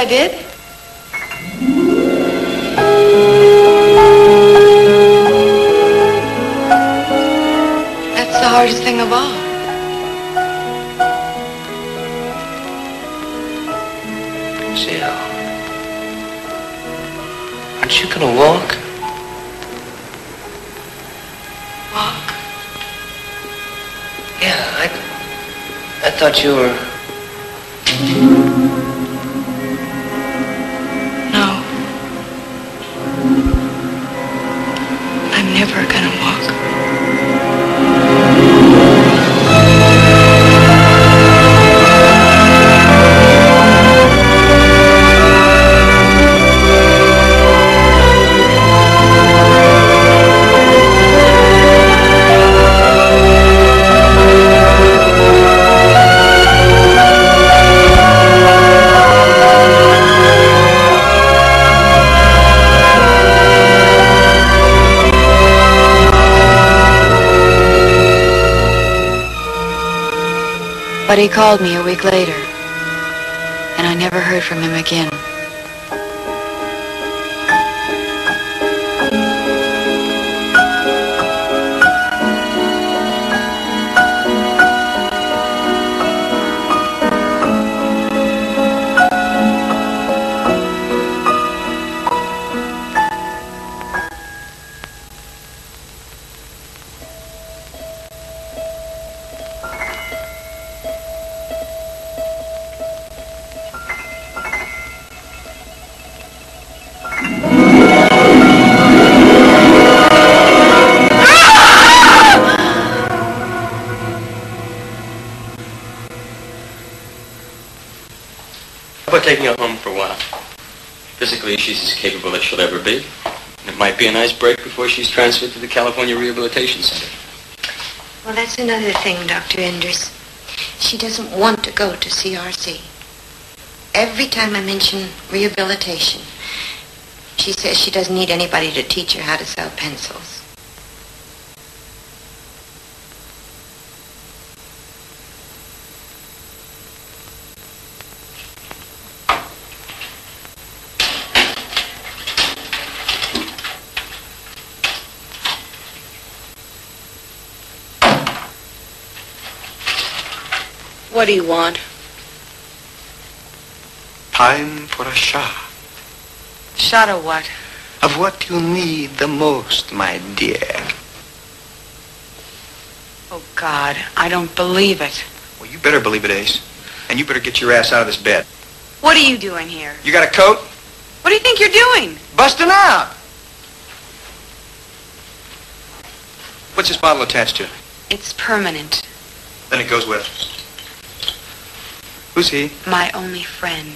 I did? That's the hardest thing of all. Jill. Aren't you gonna walk? Walk. Yeah, I... I thought you were... I'm never gonna But he called me a week later, and I never heard from him again. About taking her home for a while? Physically, she's as capable as she'll ever be. And it might be a nice break before she's transferred to the California Rehabilitation Center. Well, that's another thing, Dr. Enders. She doesn't want to go to CRC. Every time I mention rehabilitation, she says she doesn't need anybody to teach her how to sell pencils. What do you want? Time for a shot Shot of what? of what you need the most, my dear. Oh, God, I don't believe it. Well, you better believe it, Ace. And you better get your ass out of this bed. What are you doing here? You got a coat? What do you think you're doing? Busting out! What's this bottle attached to? It's permanent. Then it goes with. Who's he? My only friend.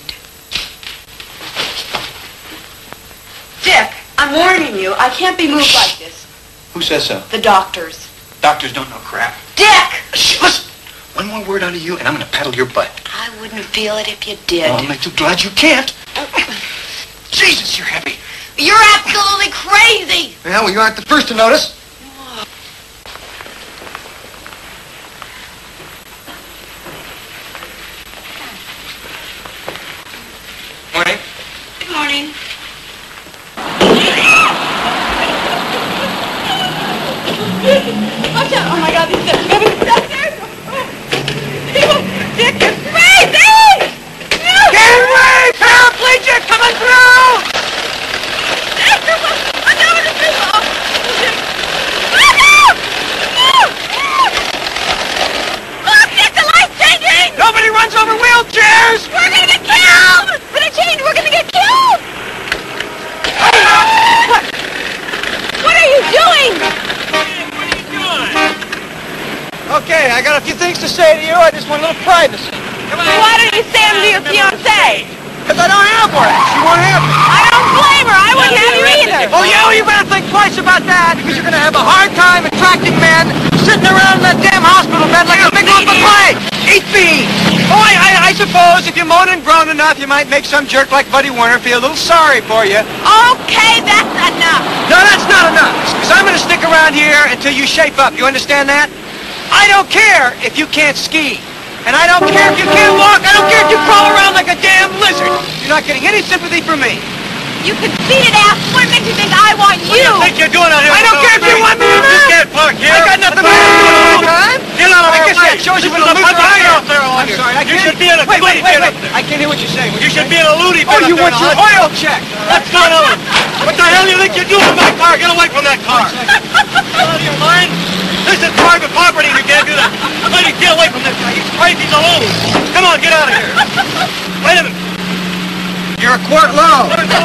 Dick, I'm warning you. I can't be moved like this. Who says so? The doctors. Doctors don't know crap. Dick! Shh, listen! One more word out of you, and I'm gonna paddle your butt. I wouldn't feel it if you did. Oh, I'm too glad you can't. Jesus, you're heavy. You're absolutely crazy! Yeah, well, you aren't the first to notice. Watch out! Oh my God, these are coming upstairs! Dick, you're crazy! Get away! Paraplegic coming through! I know what it is! Look, Dick, the light's changing! Nobody runs over wheelchairs! We're gonna get killed! For the change, we're gonna get killed! What are you doing? Okay, I got a few things to say to you. I just want a little privacy. Come on. Why don't you say them to your fiancée? Because I don't have one. She won't have me. I don't blame her. I wouldn't have you either. Oh, yeah, well, you better think twice about that because you're going to have a hard time attracting men sitting around in that damn hospital bed like a big lump of clay. Eat beans. Oh, I, I, I suppose if you moan and groan enough, you might make some jerk like Buddy Werner feel a little sorry for you. Okay, that's enough. No, that's not enough. Because I'm going to stick around here until you shape up. You understand that? I don't care if you can't ski. And I don't care if you can't walk. I don't care if you crawl around like a damn lizard. You're not getting any sympathy from me. You conceited ass! What makes you think I want you? What do You think you're doing out here? I don't care if you want me or not. You can't park here. I got nothing to do all the time. Get out of I guess that shows you what a loser I am. I'm sorry. I can't- should be in a wait, wait, wait, wait. I can't hear what you're saying. You should be in a loony bin Oh, you want your oil check? That's not Ellen. What the hell do you think you're doing in my car? Get away from that car. out of your mind? This is private property and you can't do that. Lady, get away from this guy. He's crazy. He's a. Come on, get out of here. Wait a minute. You're a quart low. Let her go.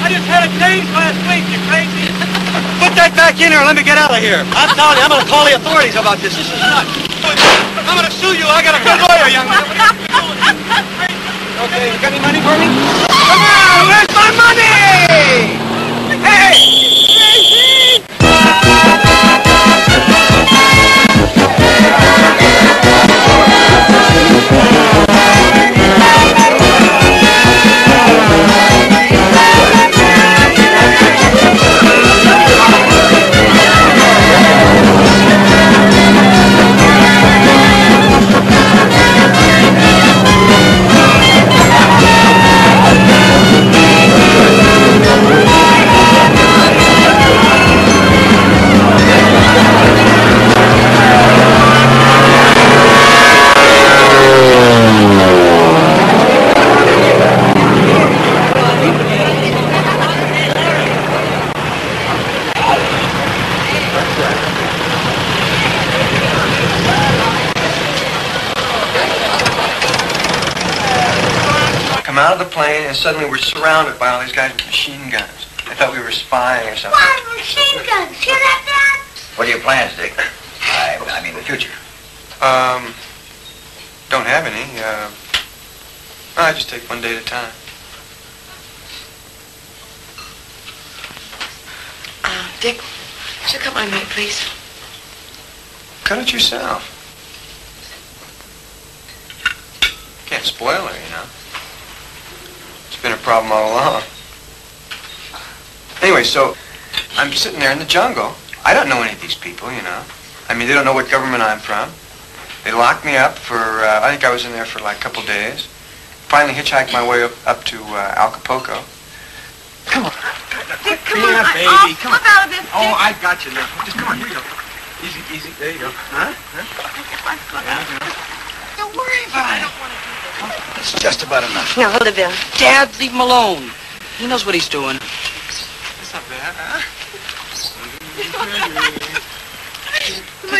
I just had a change last week, you crazy. Put that back in here and let me get out of here. I'm telling you, I'm going to call the authorities about this. This is nuts. I'm going to sue you. I got a good lawyer, young man. You? Okay, you got any money for me? Come on, where's my money? Hey! Come out of the plane and suddenly we're surrounded by all these guys with machine guns. I thought we were spying or something. Why machine guns? Hear that, Dad? What are your plans, Dick? I, I mean, the future. Um, don't have any. Uh, I just take one day at a time. Uh, Dick, would you cut my meat, please? Cut it yourself. Can't spoil her, you know. It's been a problem all along. Anyway, so I'm sitting there in the jungle. I don't know any of these people, you know. I mean, they don't know what government I'm from. They locked me up for, uh, I think I was in there for like a couple days. Finally hitchhiked my way up, up to uh, Acapulco. Come on. Dick, come Yeah, on. baby, I'll come on. out of this, Dick. Oh, I got you now. Just come on, here you go. Easy, easy. There you go. Huh? Don't worry about it. It's just about enough. No, hold it, Bill. Dad, leave him alone. He knows what he's doing. That's not bad, huh? Come on,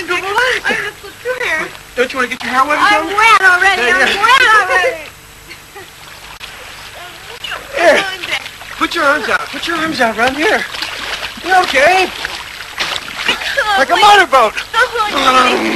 Dick. I just look through here. Don't you want to get your hair wet I'm wet already. Yeah, I'm wet already. Here. Come on, Dick. Put your arms out. Put your arms out right here. You okay? Like a motorboat.